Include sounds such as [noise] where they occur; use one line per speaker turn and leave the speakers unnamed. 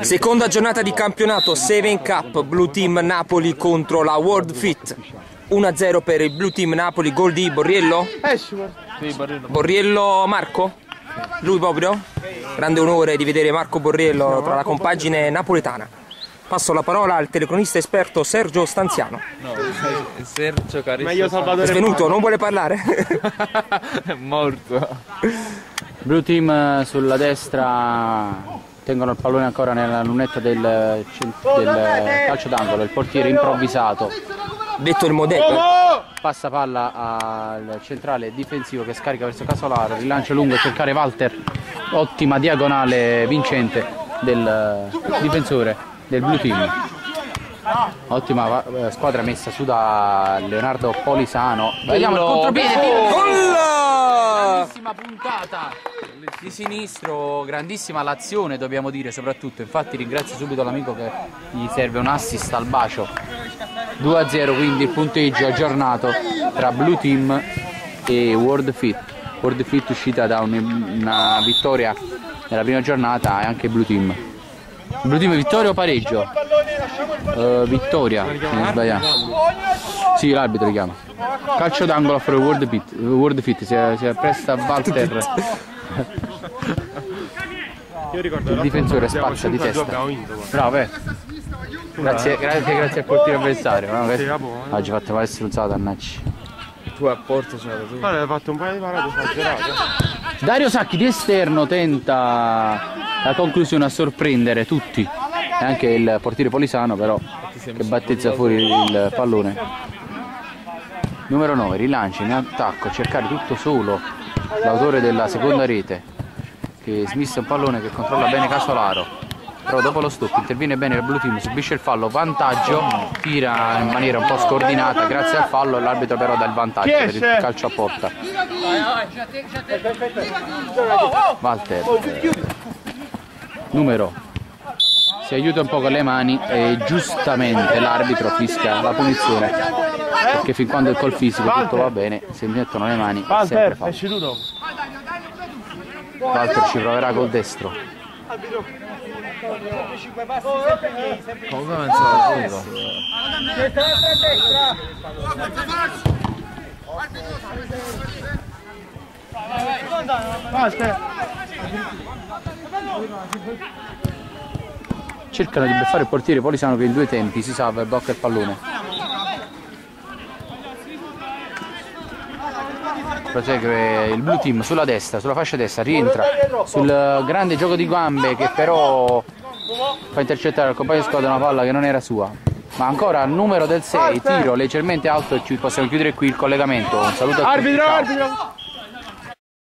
Seconda giornata di campionato 7 Cup Blue Team Napoli contro la World Fit. 1-0 per il Blue Team Napoli, gol di Borriello? Borriello Marco? Lui proprio? Grande onore di vedere Marco Borriello tra la compagine napoletana. Passo la parola al telecronista esperto Sergio Stanziano. [laughs]
Sergio Carissimo.
Meglio
È
Salvatore
svenuto, non vuole parlare? [laughs]
È morto.
Blue team eh, sulla destra tengono il pallone ancora nella lunetta del, del calcio d'angolo, il portiere improvvisato
Detto il modello.
passa palla al centrale difensivo che scarica verso Casolaro, rilancio lungo, cercare Walter, ottima diagonale vincente del eh, difensore del Blue team. Ottima eh, squadra messa su da Leonardo Polisano. Vediamo il contropiede, grandissima puntata di sinistro, grandissima l'azione dobbiamo dire soprattutto, infatti ringrazio subito l'amico che gli serve un assist al bacio. 2-0 quindi il punteggio aggiornato tra Blue Team e World Fit. World Fit uscita da un- una vittoria nella prima giornata e anche Blue Team. Blue Team vittoria o pareggio? Eh, vittoria, se non sbagliamo. Sì, l'arbitro chiama. Calcio d'angolo a favore World Fit, World Fit si, si appresta Walter. Il difensore spazza di
5 a 2
testa. Bravo, eh. Grazie, grazie, grazie al portiere avversario. no?
Eh.
Oggi fatto male struzzato, annacci.
Tu a Porto c'era tu.
Guarda, hai fatto un paio di parate esagerate.
Dario Sacchi di esterno tenta la conclusione a sorprendere tutti. E anche il portiere Polisano però che battezza fuori il pallone. Numero 9, rilancio in attacco, cercare tutto solo l'autore della seconda rete che smissa un pallone che controlla bene Casolaro. Però dopo lo stop interviene bene il Blue Team, subisce il fallo, vantaggio, tira in maniera un po' scordinata grazie al fallo l'arbitro però dà il vantaggio per il calcio a porta. Walter, numero, si aiuta un po' con le mani e giustamente l'arbitro fischia la punizione perché fin quando il col fisico tutto va bene, se mettono le mani sempre
Walter,
fallo. Walter ci proverà col destro.
Comunque pensavo solo.
Cercano di beffare il portiere Polisano che in due tempi si salva e blocca il pallone. Prosegue il blue team sulla destra, sulla fascia destra, rientra sul grande gioco di gambe che però fa intercettare al compagno di squadra una palla che non era sua. Ma ancora al numero del 6, tiro leggermente alto e ci possiamo chiudere qui il collegamento. Un saluto a tutti.
Arbitro, arbitro.